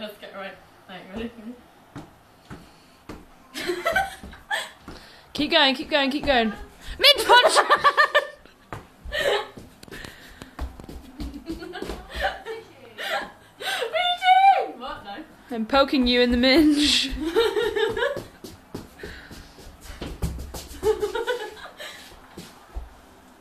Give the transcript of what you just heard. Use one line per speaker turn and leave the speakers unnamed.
Let's get right. Right.
Keep going, keep going, keep going. Minge punch! I'm poking you in the minge.